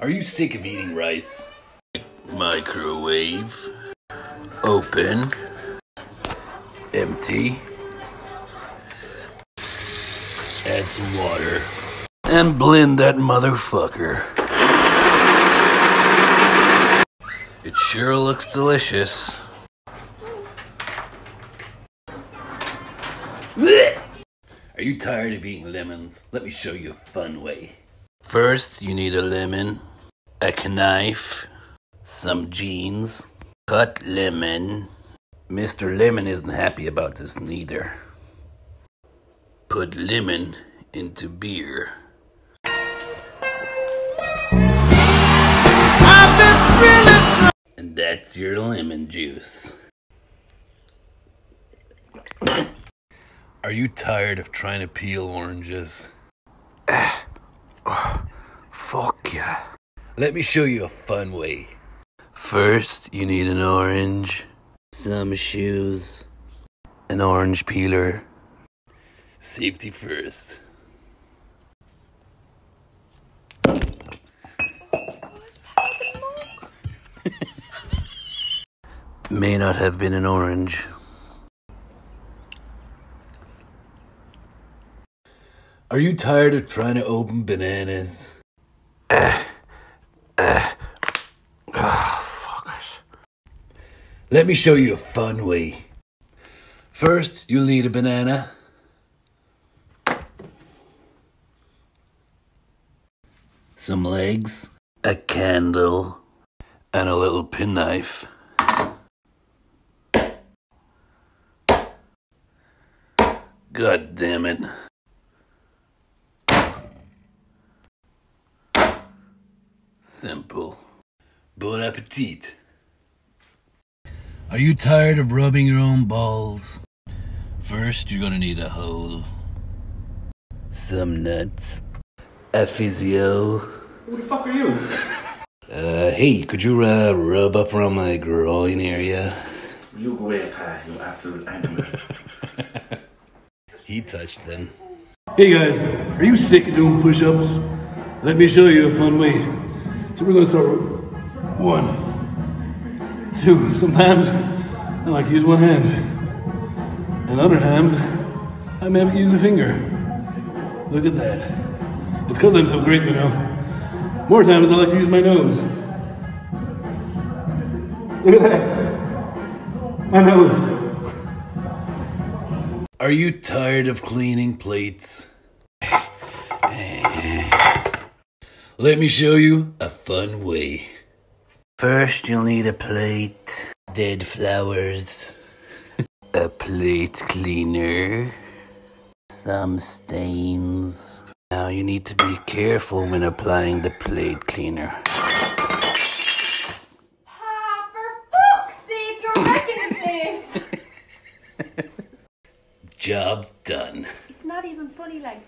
Are you sick of eating rice? Microwave. Open. Empty. Add some water. And blend that motherfucker. It sure looks delicious. Are you tired of eating lemons? Let me show you a fun way. First, you need a lemon, a knife, some jeans, cut lemon. Mr. Lemon isn't happy about this neither. Put lemon into beer. And that's your lemon juice. Are you tired of trying to peel oranges? Fuck yeah. Let me show you a fun way. First, you need an orange, some shoes, an orange peeler. Safety first. May not have been an orange. Are you tired of trying to open bananas? Let me show you a fun way. First, you'll need a banana. Some legs, a candle, and a little penknife. God damn it. Simple. Bon appetit. Are you tired of rubbing your own balls? First, you're gonna need a hole, some nuts, a physio. Who the fuck are you? Uh, hey, could you uh, rub up around my groin area? You go away, pal, you absolute animal. He touched them. Hey guys, are you sick of doing push-ups? Let me show you a fun way. So we're gonna start with one, two. Sometimes I like to use one hand, and other times I may have to use a finger. Look at that. It's because I'm so great, you know. More times I like to use my nose. Look at that. My nose. Are you tired of cleaning plates? Eh. Let me show you a fun way. First, you'll need a plate, dead flowers, a plate cleaner, some stains. Now, you need to be careful when applying the plate cleaner. Ah, for fuck's sake, you're wrecking the place! Job done. it's not even funny, like.